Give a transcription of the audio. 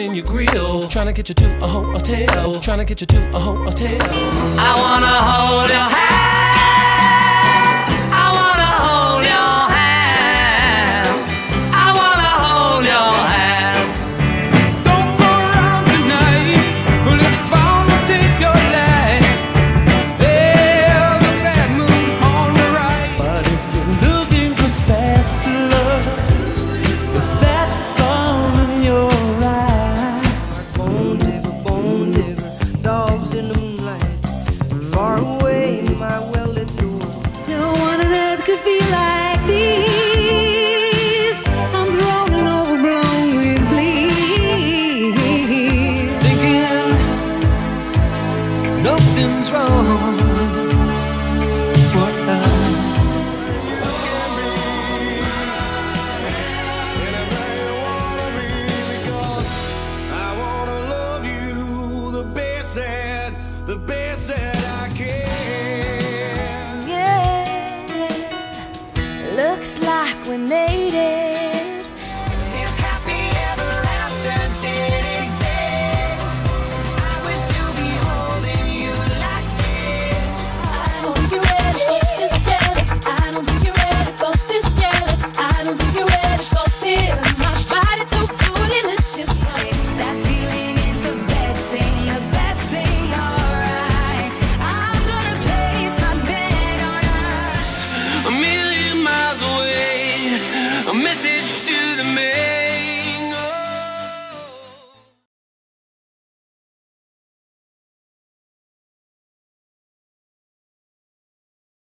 in your grill. Trying to get you to a hotel. Trying to get you to a hotel. I wanna control. What the? The best that I can. Yeah, looks like we made.